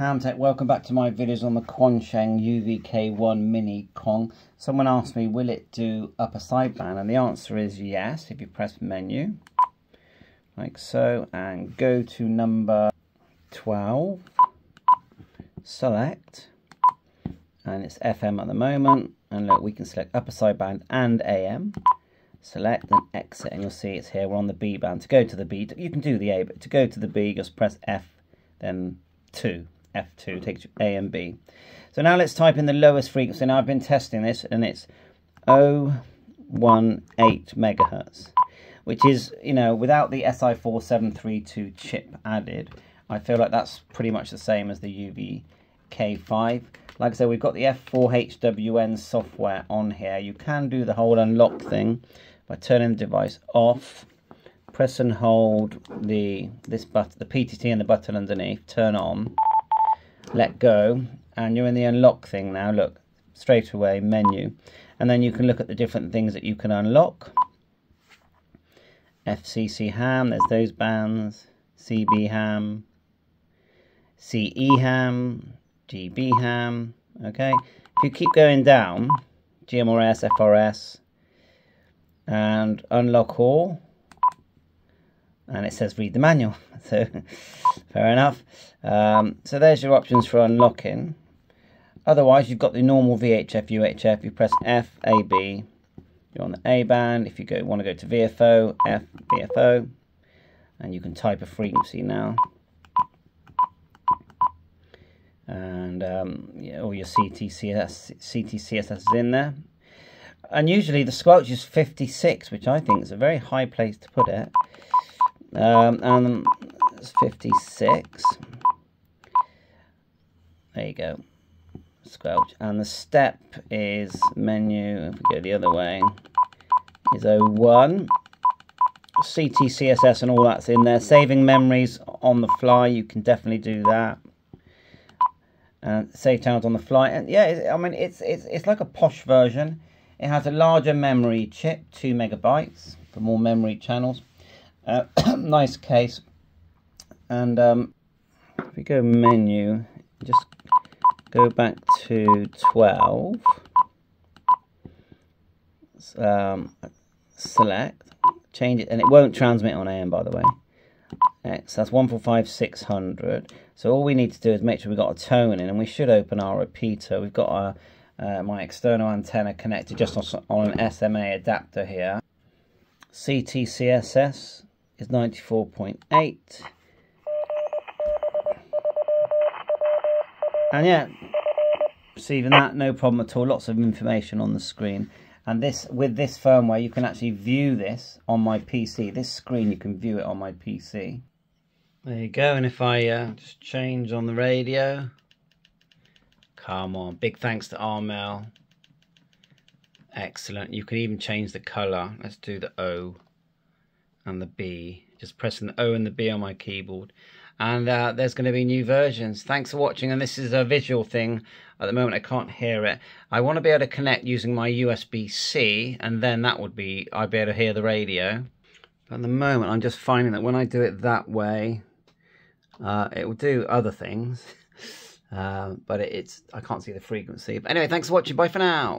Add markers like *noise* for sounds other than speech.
Hamtech, welcome back to my videos on the Quansheng UVK1 Mini Kong. Someone asked me, will it do upper sideband? And the answer is yes, if you press menu, like so, and go to number 12, select, and it's FM at the moment, and look, we can select upper sideband and AM, select and exit, and you'll see it's here, we're on the B band. To go to the B, you can do the A, but to go to the B, just press F, then 2 F2 takes A and B. So now let's type in the lowest frequency. Now I've been testing this and it's 018 megahertz, which is, you know, without the SI4732 chip added, I feel like that's pretty much the same as the UVK5. Like I said, we've got the F4HWN software on here. You can do the whole unlock thing by turning the device off, press and hold the this button, the PTT and the button underneath, turn on let go and you're in the unlock thing now. Look straight away menu. And then you can look at the different things that you can unlock. FCC ham there's those bands. CB ham. CE ham. GB ham. Okay? If you keep going down GMRS FRS and unlock all and it says read the manual *laughs* so fair enough. Um, so there's your options for unlocking. Otherwise you've got the normal VHF UHF you press F A B. You're on the A band. If you go want to go to VFO F VFO and you can type a frequency now. And um, all your CTCS CTCSS is in there. And usually the squelch is 56 which I think is a very high place to put it um, and it's 56. There you go. Squelch. And the step is menu, if we go the other way, is 01. CT, CSS and all that's in there. Saving memories on the fly, you can definitely do that. And save channels on the fly. And yeah, I mean, it's, it's, it's like a posh version. It has a larger memory chip, 2 megabytes for more memory channels. Uh, *clears throat* nice case. And um, if we go menu, just go back to 12. Um, select, change it, and it won't transmit on AM by the way. X, that's 145600. So all we need to do is make sure we've got a tone in, and we should open our repeater. We've got our, uh, my external antenna connected just on, on an SMA adapter here. CTCSS, is 94.8. And yeah, receiving that, no problem at all. Lots of information on the screen. And this, with this firmware, you can actually view this on my PC. This screen, you can view it on my PC. There you go. And if I uh, just change on the radio, come on. Big thanks to Armel. Excellent. You can even change the color. Let's do the O and the B. Just pressing the O and the B on my keyboard. And uh, there's going to be new versions. Thanks for watching. And this is a visual thing. At the moment, I can't hear it. I want to be able to connect using my USB-C. And then that would be, I'd be able to hear the radio. But at the moment, I'm just finding that when I do it that way, uh, it will do other things. *laughs* Uh, but it's I can't see the frequency. But anyway, thanks for watching. Bye for now.